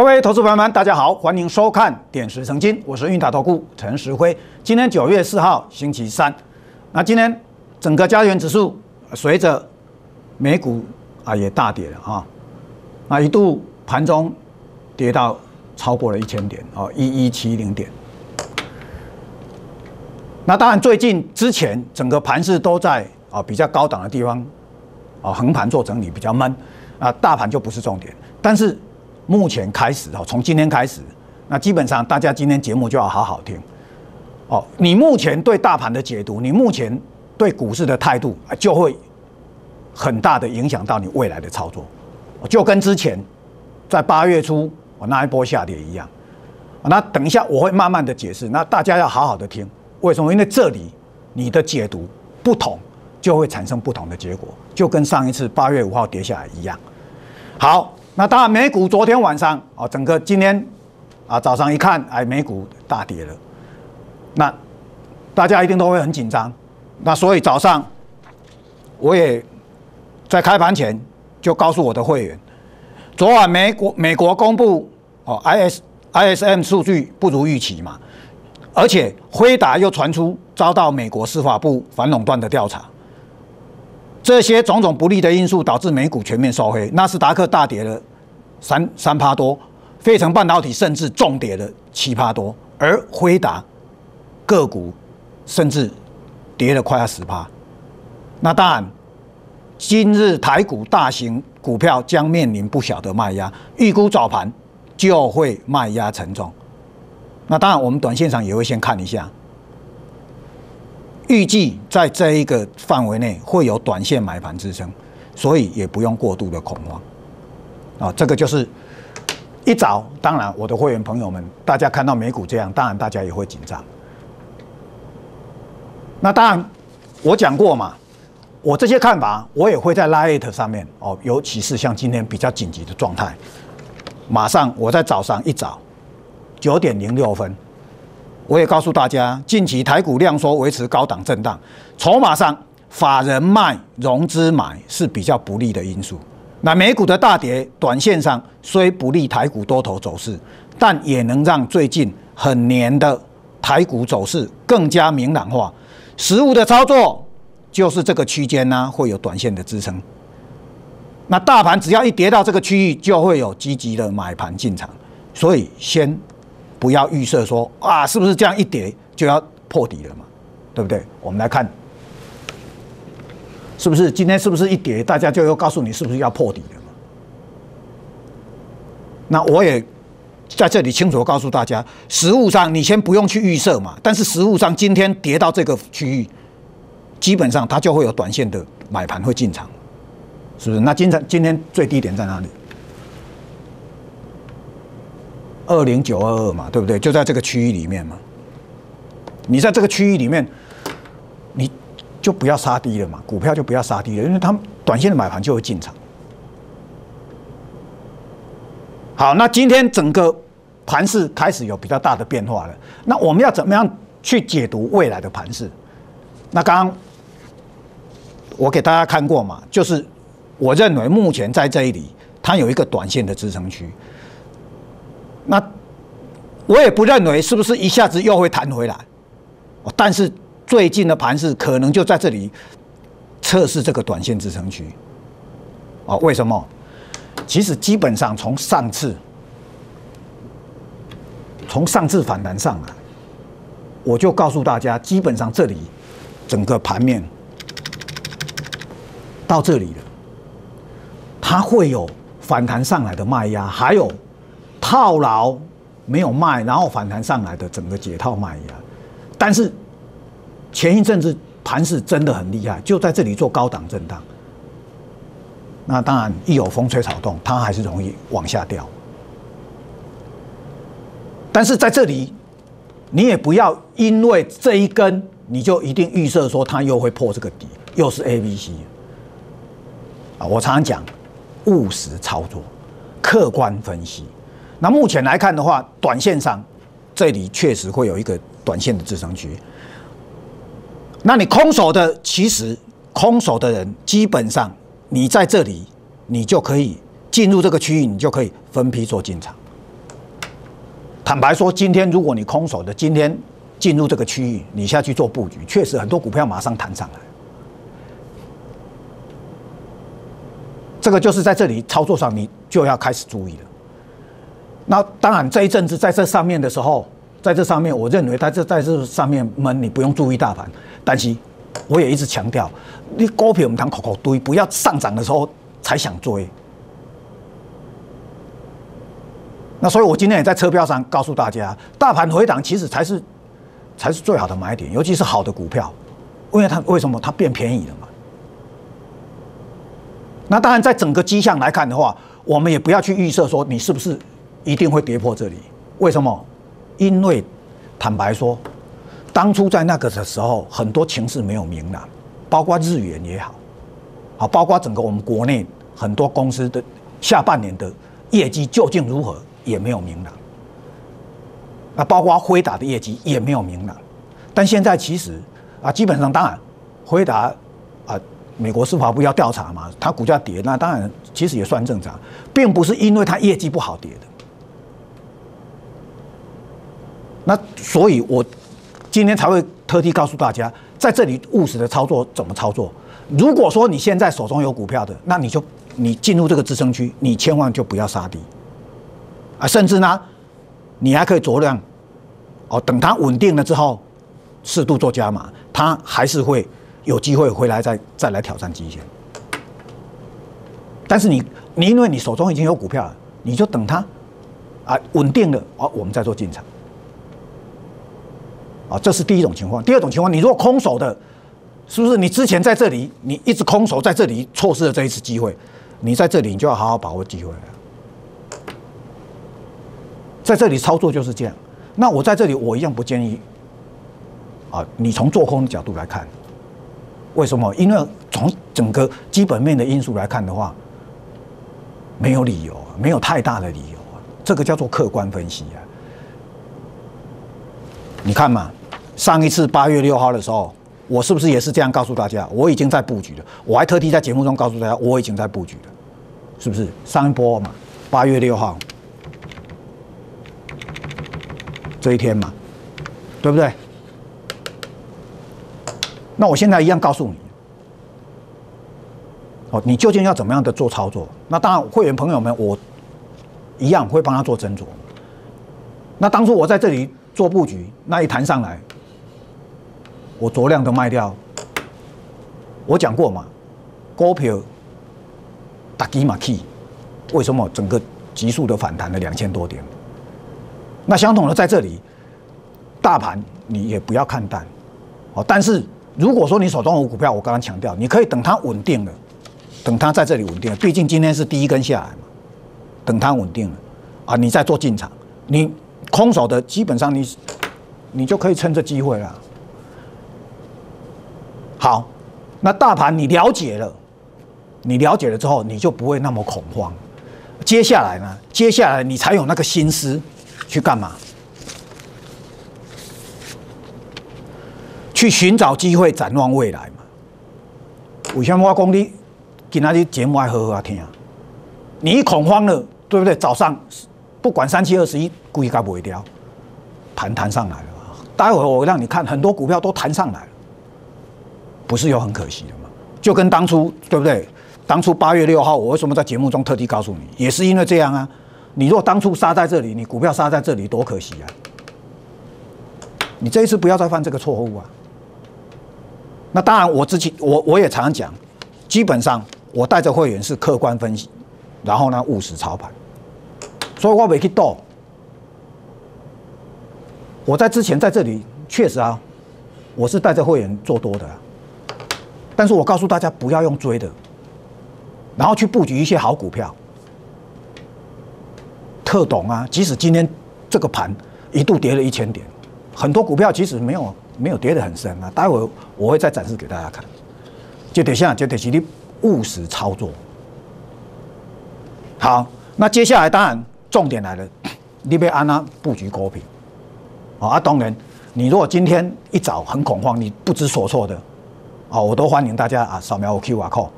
各位投资朋友们，大家好，欢迎收看《点石成金》，我是运达投顾陈石辉。今天九月四号，星期三。那今天整个加元指数随着美股啊也大跌了啊，那一度盘中跌到超过了一千点哦，一一七零点。那当然，最近之前整个盘势都在啊比较高档的地方啊横盘做整理，比较闷啊，大盘就不是重点。但是目前开始哈，从今天开始，那基本上大家今天节目就要好好听哦。你目前对大盘的解读，你目前对股市的态度，就会很大的影响到你未来的操作。就跟之前在八月初我那一波下跌一样。那等一下我会慢慢的解释，那大家要好好的听。为什么？因为这里你的解读不同，就会产生不同的结果，就跟上一次八月五号跌下来一样。好，那当然美股昨天晚上啊，整个今天啊早上一看，哎，美股大跌了，那大家一定都会很紧张。那所以早上我也在开盘前就告诉我的会员，昨晚美国美国公布哦，IS ISM 数据不如预期嘛。而且辉达又传出遭到美国司法部反垄断的调查，这些种种不利的因素导致美股全面收黑，纳斯达克大跌了三三趴多，费城半导体甚至重跌了七趴多，而辉达个股甚至跌了快要十趴。那当然，今日台股大型股票将面临不小的卖压，预估早盘就会卖压沉重。那当然，我们短线上也会先看一下，预计在这一个范围内会有短线买盘支撑，所以也不用过度的恐慌。啊，这个就是一早，当然我的会员朋友们，大家看到美股这样，当然大家也会紧张。那当然，我讲过嘛，我这些看法我也会在 Lite 上面哦，尤其是像今天比较紧急的状态，马上我在早上一早。九点零六分，我也告诉大家，近期台股量缩维持高档震荡，筹码上法人卖、融资买是比较不利的因素。那美股的大跌，短线上虽不利台股多头走势，但也能让最近很黏的台股走势更加明朗化。实物的操作就是这个区间呢，会有短线的支撑。那大盘只要一跌到这个区域，就会有积极的买盘进场，所以先。不要预设说啊，是不是这样一跌就要破底了嘛？对不对？我们来看，是不是今天是不是一跌，大家就要告诉你是不是要破底了嘛？那我也在这里清楚告诉大家，实物上你先不用去预设嘛。但是实物上今天跌到这个区域，基本上它就会有短线的买盘会进场，是不是？那今天今天最低点在哪里？二零九二二嘛，对不对？就在这个区域里面嘛。你在这个区域里面，你就不要杀低了嘛，股票就不要杀低了，因为他们短线的买盘就会进场。好，那今天整个盘势开始有比较大的变化了。那我们要怎么样去解读未来的盘势？那刚刚我给大家看过嘛，就是我认为目前在这里，它有一个短线的支撑区。那我也不认为是不是一下子又会弹回来，但是最近的盘势可能就在这里测试这个短线支撑区。哦，为什么？其实基本上从上次从上次反弹上来，我就告诉大家，基本上这里整个盘面到这里了，它会有反弹上来的卖压，还有。套牢没有卖，然后反弹上来的整个解套卖压，但是前一阵子盘势真的很厉害，就在这里做高档震荡。那当然一有风吹草动，它还是容易往下掉。但是在这里，你也不要因为这一根，你就一定预设说它又会破这个底，又是 A、B、C。啊，我常常讲务实操作，客观分析。那目前来看的话，短线上这里确实会有一个短线的支撑区。那你空手的，其实空手的人基本上你在这里，你就可以进入这个区域，你就可以分批做进场。坦白说，今天如果你空手的，今天进入这个区域，你下去做布局，确实很多股票马上弹上来。这个就是在这里操作上，你就要开始注意了。那当然，这一阵子在这上面的时候，在这上面，我认为它这在这上面闷，你不用注意大盘。但是，我也一直强调，你股票我们谈口口堆，不要上涨的时候才想追。那所以，我今天也在车票上告诉大家，大盘回档其实才是才是最好的买点，尤其是好的股票，因为它为什么它变便宜了嘛？那当然，在整个迹象来看的话，我们也不要去预设说你是不是一定会跌破这里。为什么？因为坦白说，当初在那个的时候，很多情势没有明朗，包括日元也好，好，包括整个我们国内很多公司的下半年的业绩究竟如何也没有明朗。那包括辉达的业绩也没有明朗。但现在其实啊，基本上当然，辉达啊。美国司法部要调查嘛？它股价跌，那当然其实也算正常，并不是因为它业绩不好跌的。那所以，我今天才会特地告诉大家，在这里务实的操作怎么操作。如果说你现在手中有股票的，那你就你进入这个支撑区，你千万就不要杀低啊！甚至呢，你还可以酌量哦，等它稳定了之后，适度做加码，它还是会。有机会回来再再来挑战极限，但是你你因为你手中已经有股票了，你就等它啊稳定了啊，我们再做进场啊，这是第一种情况。第二种情况，你如果空手的，是不是你之前在这里你一直空手在这里错失了这一次机会，你在这里你就要好好把握机会了。在这里操作就是这样。那我在这里我一样不建议啊，你从做空的角度来看。为什么？因为从整个基本面的因素来看的话，没有理由，没有太大的理由啊。这个叫做客观分析啊。你看嘛，上一次八月六号的时候，我是不是也是这样告诉大家？我已经在布局了。我还特地在节目中告诉大家，我已经在布局了，是不是？上一波嘛，八月六号这一天嘛，对不对？那我现在一样告诉你，哦，你究竟要怎么样的做操作？那当然，会员朋友们，我一样会帮他做斟酌。那当初我在这里做布局，那一谈上来，我酌量的卖掉。我讲过嘛，股票打基马 key，为什么整个急速的反弹了两千多点？那相同的在这里，大盘你也不要看淡，哦，但是。如果说你手中有股票，我刚刚强调，你可以等它稳定了，等它在这里稳定了。毕竟今天是第一根下来嘛，等它稳定了，啊，你再做进场。你空手的基本上你，你就可以趁这机会了。好，那大盘你了解了，你了解了之后，你就不会那么恐慌。接下来呢？接下来你才有那个心思去干嘛？去寻找机会，展望未来嘛？为什么我讲你今仔日节目爱好好听啊？你一恐慌了，对不对？早上不管三七二十一，故意该不会掉，盘弹上来了。待会我让你看，很多股票都弹上来了，不是有很可惜的吗？就跟当初对不对？当初八月六号，我为什么在节目中特地告诉你？也是因为这样啊。你若当初杀在这里，你股票杀在这里，多可惜啊！你这一次不要再犯这个错误啊！那当然，我自己我我也常常讲，基本上我带着会员是客观分析，然后呢务实操盘，所以我没去斗。我在之前在这里确实啊，我是带着会员做多的，但是我告诉大家不要用追的，然后去布局一些好股票，特懂啊！即使今天这个盘一度跌了一千点，很多股票其实没有。没有跌得很深啊，待会我会再展示给大家看。就得像就得是你务实操作。好，那接下来当然重点来了，你被安娜布局股票。啊，当然，你如果今天一早很恐慌，你不知所措的，哦，我都欢迎大家啊扫描我 Q R code。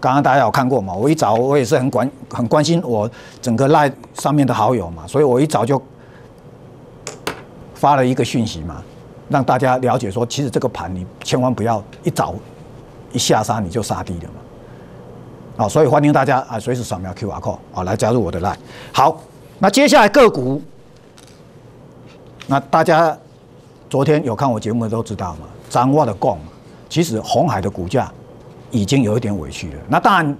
刚刚大家有看过嘛？我一早我也是很关很关心我整个赖上面的好友嘛，所以我一早就发了一个讯息嘛，让大家了解说，其实这个盘你千万不要一早一下杀你就杀低了嘛。啊，所以欢迎大家啊，随时扫描 Q R code 啊，来加入我的 line。好，那接下来个股，那大家昨天有看我节目的都知道嘛，掌握的供，其实红海的股价已经有一点委屈了。那当然，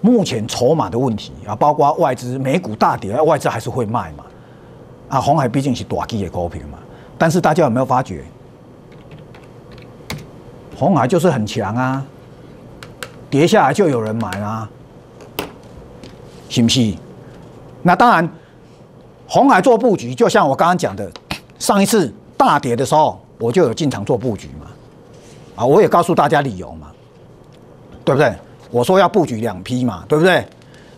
目前筹码的问题啊，包括外资美股大跌，外资还是会卖嘛。啊，红海毕竟是大基的股票嘛，但是大家有没有发觉，红海就是很强啊，跌下来就有人买啊，是不是？那当然，红海做布局，就像我刚刚讲的，上一次大跌的时候，我就有进场做布局嘛，啊，我也告诉大家理由嘛，对不对？我说要布局两批嘛，对不对？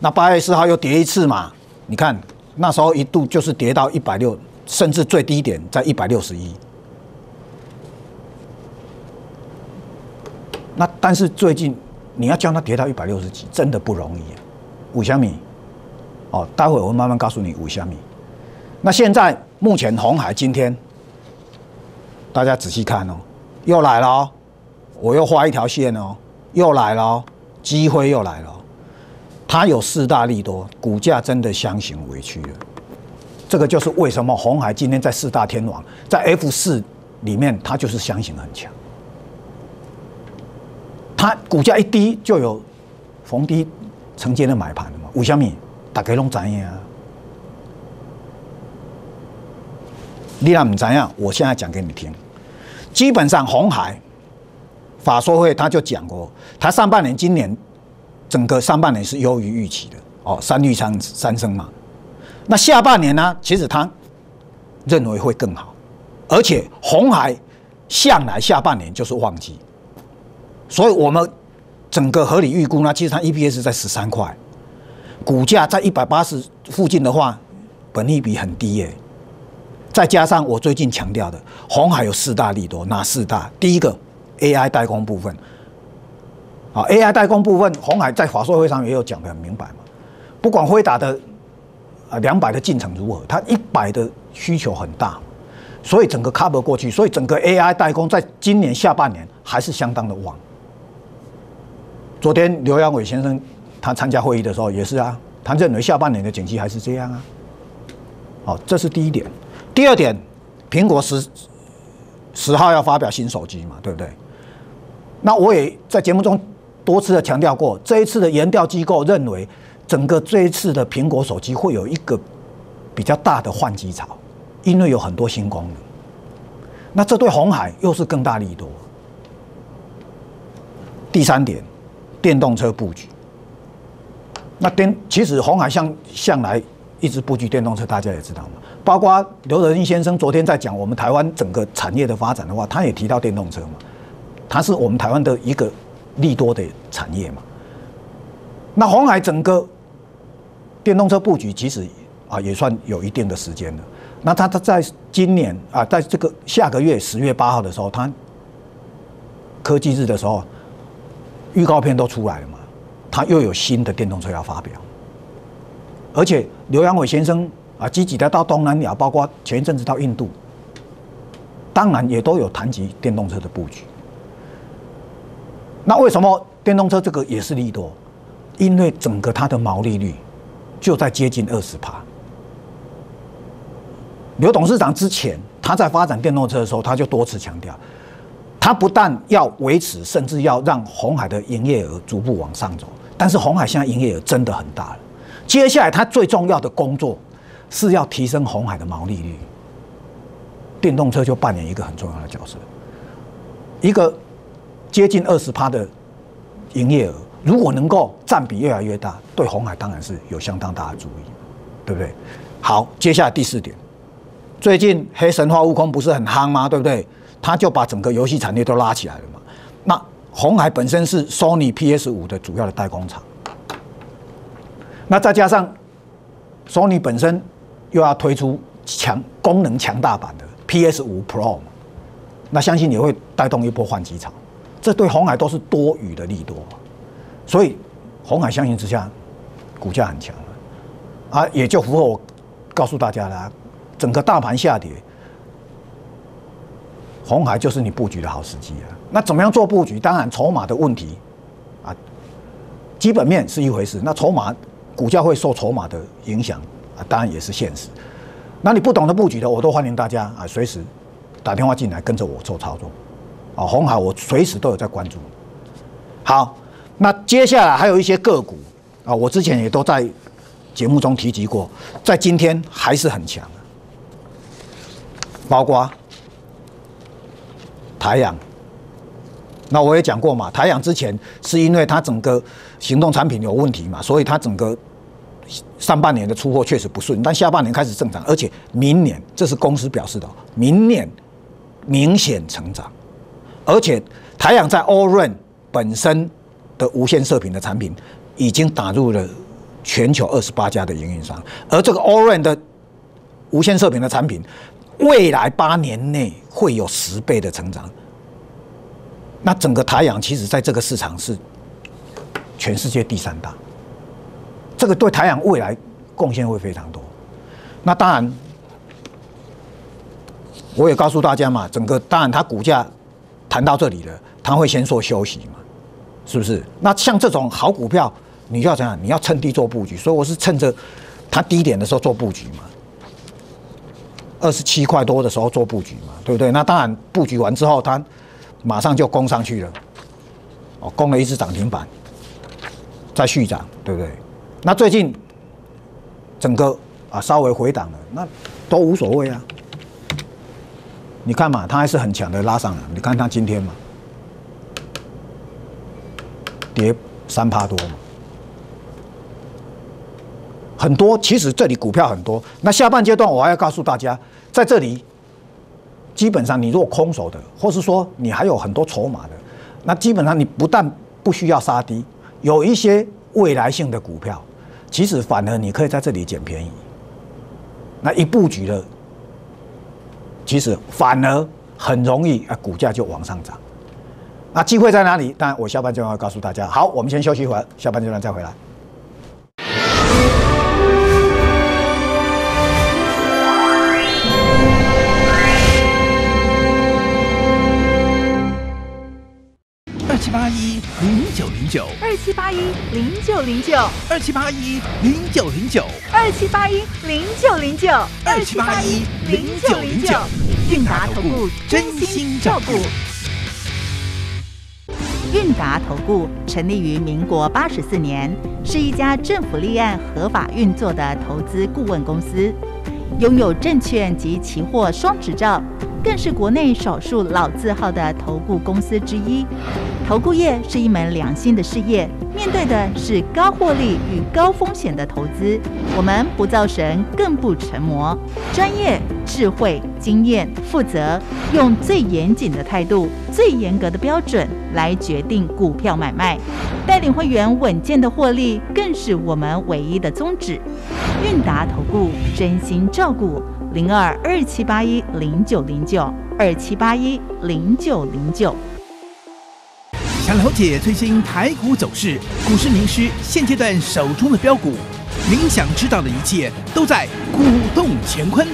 那八月四号又跌一次嘛，你看。那时候一度就是跌到一百六，甚至最低点在一百六十一。那但是最近你要叫它跌到一百六十几，真的不容易啊。五香米，哦，待会我会慢慢告诉你五香米。那现在目前红海今天，大家仔细看哦，又来了哦，我又画一条线哦，又来了哦，机会又来了。它有四大利多，股价真的相形委屈了。这个就是为什么红海今天在四大天王，在 F 四里面，它就是相形很强。它股价一低，就有逢低承接的买盘了嘛？五小米大概拢怎样？你俩唔怎样？我现在讲给你听。基本上红海法说会他就讲过，他上半年今年。整个上半年是优于预期的哦，三率三三升嘛。那下半年呢？其实他认为会更好，而且红海向来下半年就是旺季，所以我们整个合理预估呢，其实它 EPS 在十三块，股价在一百八十附近的话，本利比很低耶。再加上我最近强调的，红海有四大利多，哪四大？第一个 AI 代工部分。啊，AI 代工部分，红海在华硕会上也有讲的很明白嘛。不管辉达的啊两百的进程如何，它一百的需求很大，所以整个 cover 过去，所以整个 AI 代工在今年下半年还是相当的旺。昨天刘阳伟先生他参加会议的时候也是啊，他认为下半年的景气还是这样啊。好，这是第一点。第二点，苹果十十号要发表新手机嘛，对不对？那我也在节目中。多次的强调过，这一次的研调机构认为，整个这一次的苹果手机会有一个比较大的换机潮，因为有很多新功能。那这对红海又是更大力度。第三点，电动车布局。那电其实红海向向来一直布局电动车，大家也知道嘛。包括刘德英先生昨天在讲我们台湾整个产业的发展的话，他也提到电动车嘛，它是我们台湾的一个。利多的产业嘛，那红海整个电动车布局其实啊也算有一定的时间了。那他他在今年啊，在这个下个月十月八号的时候，他科技日的时候，预告片都出来了嘛，他又有新的电动车要发表，而且刘阳伟先生啊积极的到东南亚，包括前一阵子到印度，当然也都有谈及电动车的布局。那为什么电动车这个也是利多？因为整个它的毛利率就在接近二十趴。刘董事长之前他在发展电动车的时候，他就多次强调，他不但要维持，甚至要让红海的营业额逐步往上走。但是红海现在营业额真的很大了，接下来他最重要的工作是要提升红海的毛利率。电动车就扮演一个很重要的角色，一个。接近二十趴的营业额，如果能够占比越来越大，对红海当然是有相当大的注意，对不对？好，接下来第四点，最近黑神话悟空不是很夯吗？对不对？他就把整个游戏产业都拉起来了嘛。那红海本身是 Sony PS 五的主要的代工厂，那再加上 Sony 本身又要推出强功能强大版的 PS 五 Pro，那相信也会带动一波换机潮。这对红海都是多余的利多，所以红海相形之下，股价很强啊，也就符合我告诉大家的，整个大盘下跌，红海就是你布局的好时机啊。那怎么样做布局？当然筹码的问题啊，基本面是一回事，那筹码股价会受筹码的影响啊，当然也是现实。那你不懂得布局的，我都欢迎大家啊，随时打电话进来跟着我做操作啊。红海我随时都有在关注。好，那接下来还有一些个股啊，我之前也都在节目中提及过，在今天还是很强的，包括台阳。那我也讲过嘛，台阳之前是因为它整个行动产品有问题嘛，所以它整个。上半年的出货确实不顺，但下半年开始正常，而且明年这是公司表示的，明年明显成长，而且台阳在 All Run 本身的无线射频的产品已经打入了全球二十八家的营运商，而这个 All Run 的无线射频的产品，未来八年内会有十倍的成长，那整个台阳其实在这个市场是全世界第三大。这个对台阳未来贡献会非常多。那当然，我也告诉大家嘛，整个当然它股价谈到这里了，他会先说休息嘛，是不是？那像这种好股票，你要怎样？你要趁低做布局。所以我是趁着它低点的时候做布局嘛，二十七块多的时候做布局嘛，对不对？那当然布局完之后，它马上就攻上去了，哦，攻了一只涨停板，再续涨，对不对？那最近整个啊稍微回档了，那都无所谓啊。你看嘛，它还是很强的拉上了。你看它今天嘛，跌三趴多嘛，很多。其实这里股票很多。那下半阶段我还要告诉大家，在这里基本上你如果空手的，或是说你还有很多筹码的，那基本上你不但不需要杀低，有一些未来性的股票。其实反而你可以在这里捡便宜，那一布局了，其实反而很容易啊，股价就往上涨。那机会在哪里？当然我下半阶段要告诉大家。好，我们先休息一会儿，下半阶段再回来。七八一零九零九二七八一零九零九二七八一零九零九二七八一零九零九二七八一零九零九，韵达投顾真心照顾。韵达投顾成立于民国八十四年，是一家政府立案合法运作的投资顾问公司，拥有证券及期货双执照。更是国内少数老字号的投顾公司之一。投顾业是一门良心的事业，面对的是高获利与高风险的投资。我们不造神，更不成魔，专业、智慧、经验、负责，用最严谨的态度、最严格的标准来决定股票买卖，带领会员稳健的获利，更是我们唯一的宗旨。韵达投顾真心照顾。零二二七八一零九零九二七八一零九零九。想了解最新台股走势，股市名师现阶段手中的标股，您想知道的一切都在股动乾坤。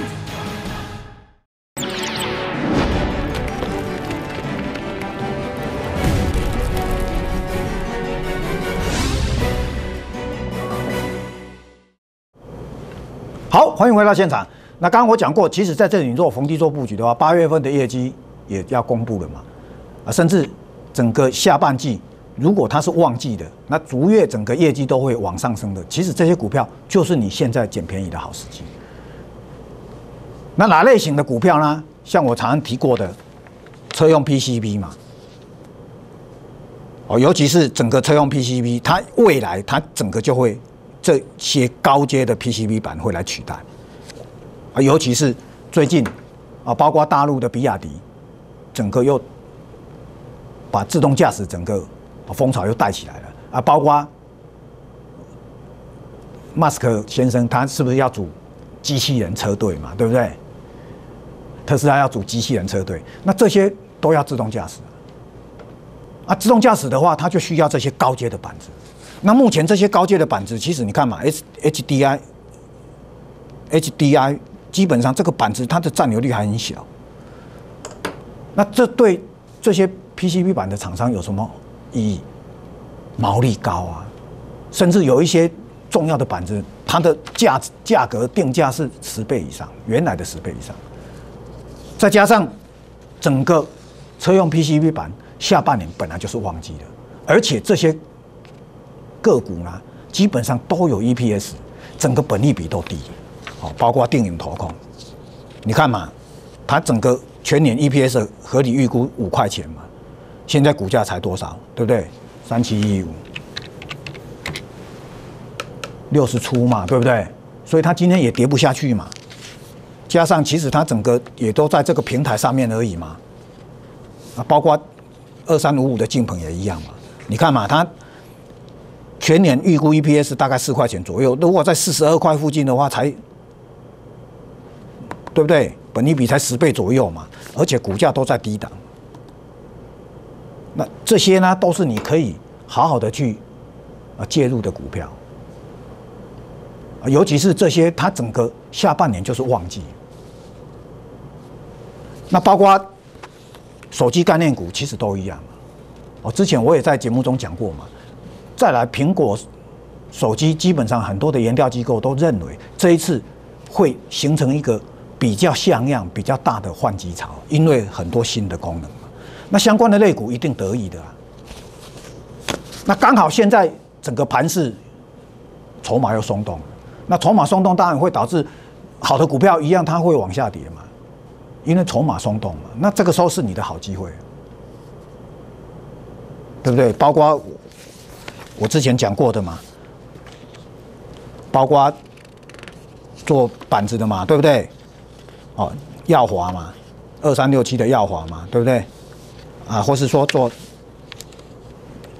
好，欢迎回到现场。那刚刚我讲过，其实在这里如果逢低做布局的话，八月份的业绩也要公布了嘛，啊，甚至整个下半季如果它是旺季的，那逐月整个业绩都会往上升的。其实这些股票就是你现在捡便宜的好时机。那哪类型的股票呢？像我常常提过的车用 PCB 嘛，哦，尤其是整个车用 PCB，它未来它整个就会这些高阶的 PCB 板会来取代。啊，尤其是最近啊，包括大陆的比亚迪，整个又把自动驾驶整个风潮又带起来了啊，包括马斯克先生，他是不是要组机器人车队嘛？对不对？特斯拉要组机器人车队，那这些都要自动驾驶啊。自动驾驶的话，它就需要这些高阶的板子。那目前这些高阶的板子，其实你看嘛，H H D I H D I。基本上这个板子它的占有率还很小，那这对这些 PCB 板的厂商有什么意义？毛利高啊，甚至有一些重要的板子，它的价价格定价是十倍以上，原来的十倍以上。再加上整个车用 PCB 板下半年本来就是旺季的，而且这些个股呢，基本上都有 EPS，整个本利比都低，好，包括电影投控，你看嘛，它整个全年 EPS 合理预估五块钱嘛，现在股价才多少，对不对？三七一五，六十出嘛，对不对？所以它今天也跌不下去嘛。加上其实它整个也都在这个平台上面而已嘛。啊，包括二三五五的进鹏也一样嘛。你看嘛，它全年预估 EPS 大概四块钱左右，如果在四十二块附近的话，才对不对？本益比才十倍左右嘛，而且股价都在低档。那这些呢，都是你可以好好的去啊介入的股票，尤其是这些，它整个下半年就是旺季。那包括手机概念股，其实都一样。哦，之前我也在节目中讲过嘛。再来，苹果手机基本上很多的研调机构都认为，这一次会形成一个比较像样、比较大的换机潮，因为很多新的功能。那相关的类股一定得益的，那刚好现在整个盘势筹码又松动，那筹码松动当然会导致好的股票一样它会往下跌嘛，因为筹码松动嘛，那这个时候是你的好机会，对不对？包括我之前讲过的嘛，包括做板子的嘛，对不对？哦，耀华嘛，二三六七的耀华嘛，对不对？啊，或是说做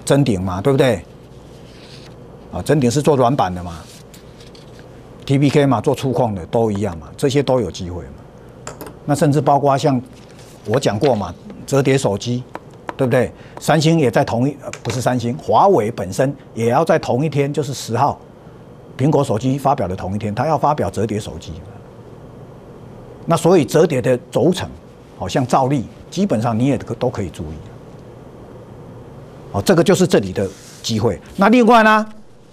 真顶嘛，对不对？啊，真顶是做软板的嘛，T P K 嘛，做触控的都一样嘛，这些都有机会嘛。那甚至包括像我讲过嘛，折叠手机，对不对？三星也在同一，不是三星，华为本身也要在同一天，就是十号，苹果手机发表的同一天，它要发表折叠手机。那所以折叠的轴承，好像照例。基本上你也都可以注意，哦，这个就是这里的机会。那另外呢，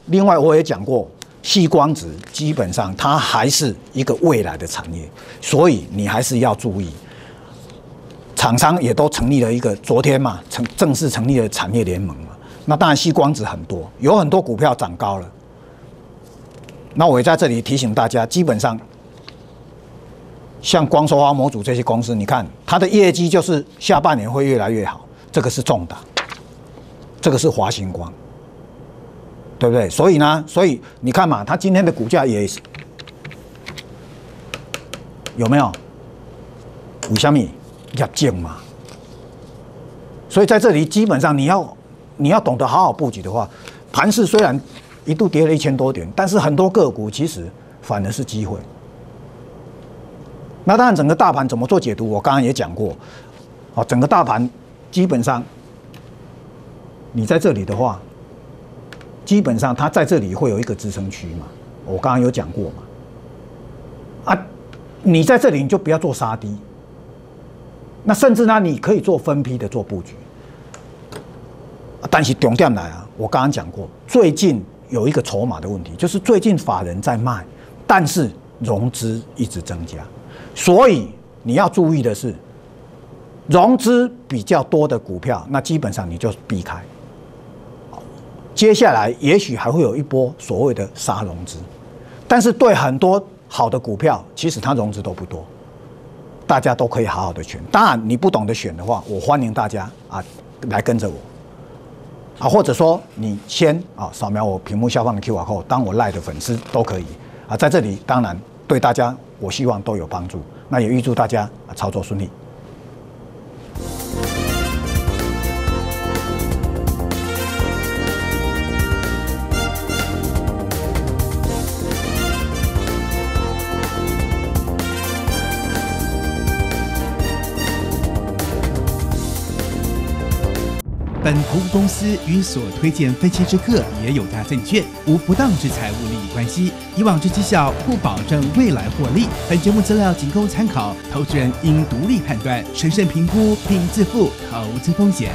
另外我也讲过，细光子基本上它还是一个未来的产业，所以你还是要注意。厂商也都成立了一个，昨天嘛成正式成立了产业联盟嘛。那当然细光子很多，有很多股票涨高了。那我也在这里提醒大家，基本上。像光收发模组这些公司，你看它的业绩就是下半年会越来越好，这个是重大，这个是华星光，对不对？所以呢，所以你看嘛，它今天的股价也是有没有？五香米要降嘛？所以在这里基本上你要你要懂得好好布局的话，盘势虽然一度跌了一千多点，但是很多个股其实反而是机会。那当然，整个大盘怎么做解读？我刚刚也讲过，哦，整个大盘基本上，你在这里的话，基本上它在这里会有一个支撑区嘛。我刚刚有讲过嘛，啊，你在这里你就不要做杀低，那甚至呢，你可以做分批的做布局。但是重点来啊，我刚刚讲过，最近有一个筹码的问题，就是最近法人在卖，但是融资一直增加。所以你要注意的是，融资比较多的股票，那基本上你就避开。接下来也许还会有一波所谓的杀融资，但是对很多好的股票，其实它融资都不多，大家都可以好好的选。当然你不懂得选的话，我欢迎大家啊来跟着我，啊或者说你先啊扫描我屏幕下方的 Q R code，当我赖的粉丝都可以啊，在这里当然对大家。我希望都有帮助，那也预祝大家操作顺利。本投顾公司与所推荐分期之客也有家证券无不当之财务关系，以往之绩效不保证未来获利。本节目资料仅供参考，投资人应独立判断、审慎评估并自负投资风险。